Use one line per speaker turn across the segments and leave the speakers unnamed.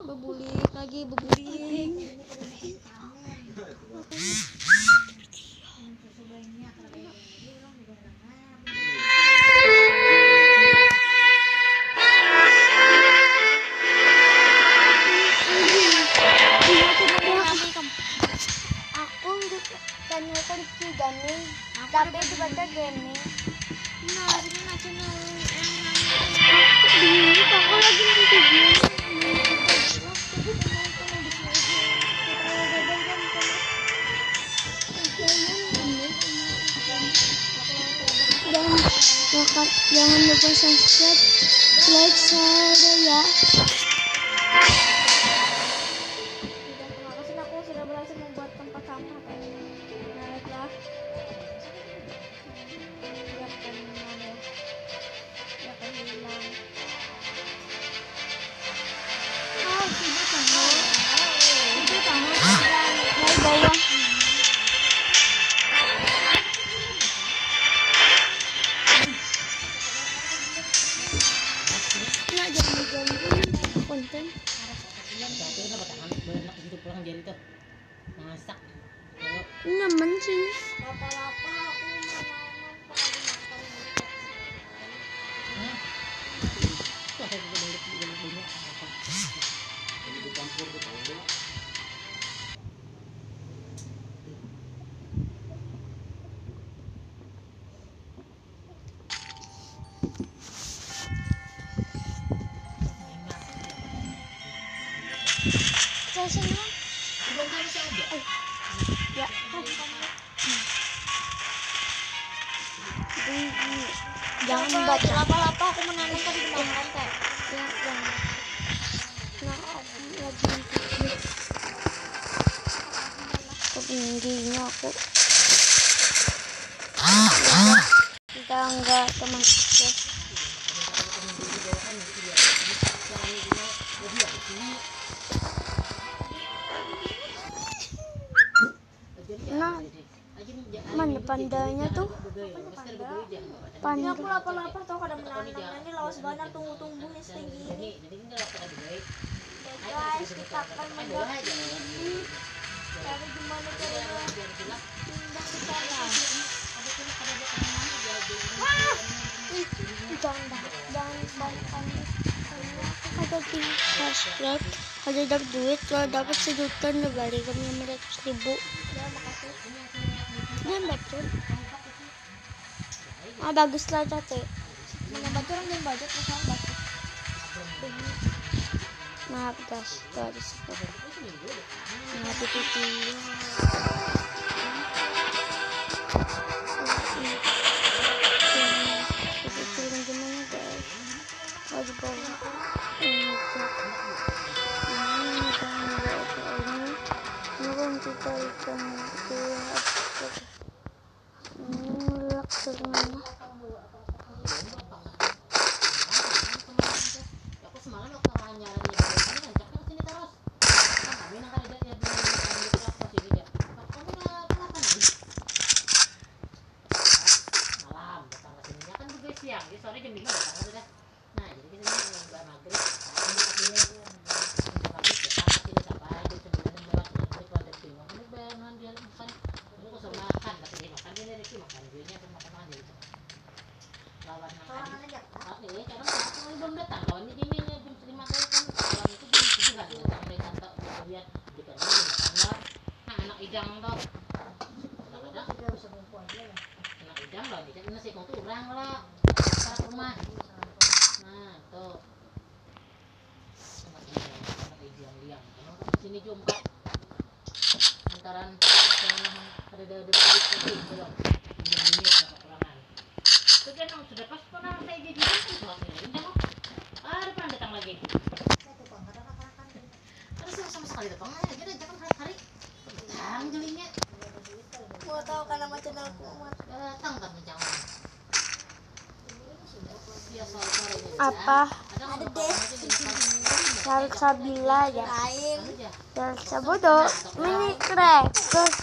Bebulik lagi, bebulik.
Aku ko di Ganing. Tapi dibaca gaming.
Nah,
Aku lagi. Jangan lupa, subscribe, like, share ya.
Jadi tuh masak. Kalau
Nyaman sih.
Lapa-lapa aku pagi makan.
Jangan baca.
Lapa-lapa aku menanam tadi di bawah lantai.
Ya, jangan. Nah, aku lagi video. Ketingginya aku. Kita enggak termasuk ya. Pandanya tuh?
Ini aku
Panda.
lapa-lapa tau kadang menanam ini lawas banar tunggu-tunggu nih setinggi ini. Guys, kita akan mendaki ini. Cari gimana caranya pindah ke sana.
Ih, Jangan dah, jangan balikan Ada di subscribe, ada dapat duit, kalau dapat sejuta negara kami lima ratus ribu.
Ya, makasih.
Betul. Ah bagus lah.
Menambah orang dan budget masalah budget.
Maaf guys, ada sepuluh. Nah, pipi Pipi
Jumpa. Antaran jangan ada ada ada ada ini kekurangan. Kan oh, sudah pas pernah saya jadi kan. Ah, ada datang lagi. Terus sama, sama sekali datang aja. Jadi jangan hari-hari. Datang jelinya.
Mau tahu kan nama channelku Mat?
Datang kan jangan. Ya.
Apa?
Ada
Ada deh
salsabila ya salsabudo mini crackers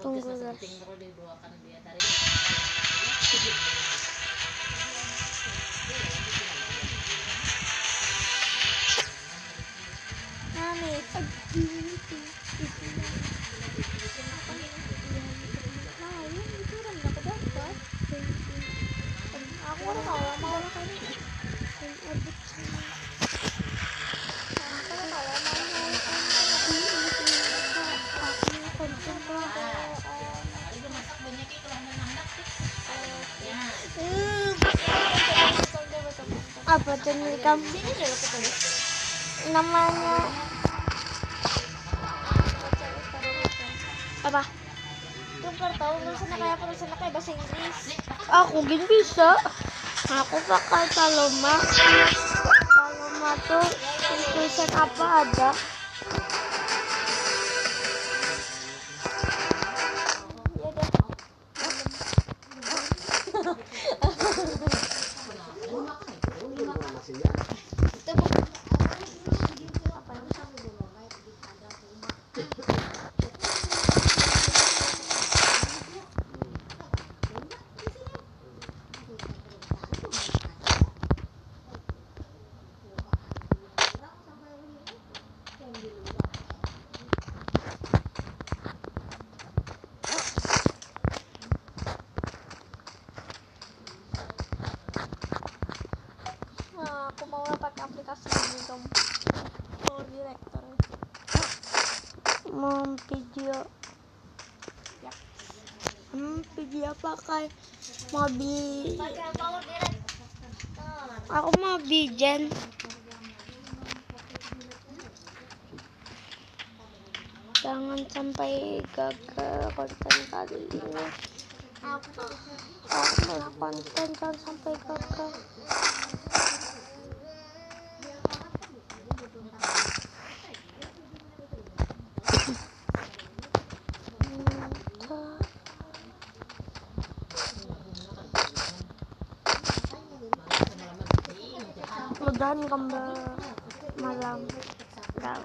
Tunggu guys. penyiram namanya apa?
Tuh per tahu perusahaan kayak perusahaan kayak bahasa Inggris.
Aku gini bisa. Aku pakai paloma. Paloma tuh tulisan apa ada? Hmm, sampai dia
pakai mobil.
Aku mau bijen. Jangan sampai gagal konten kali ini. Aku, aku konten jangan sampai gagal. kan gambar malam.
Enggak.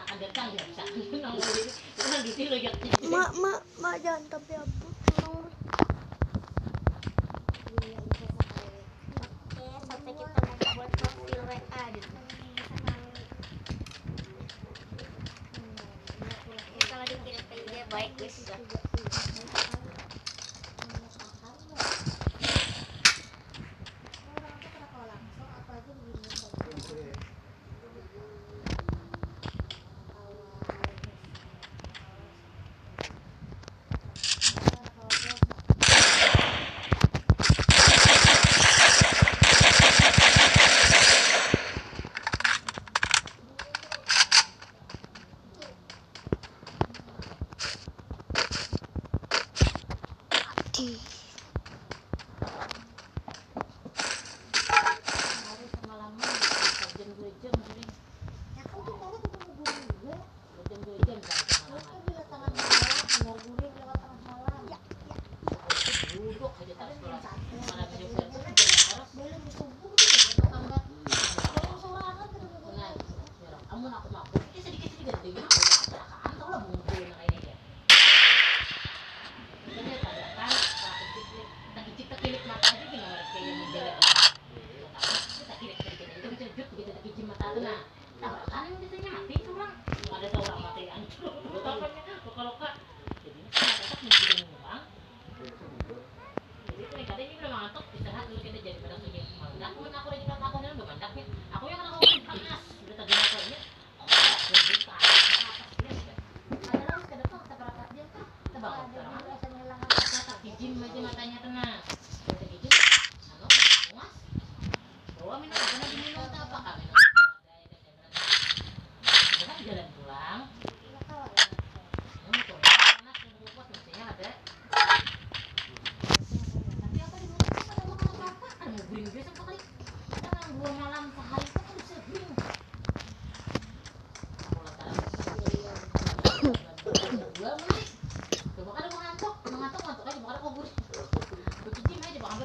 mak mak mak jangan tapi apa
ada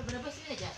berapa sih aja?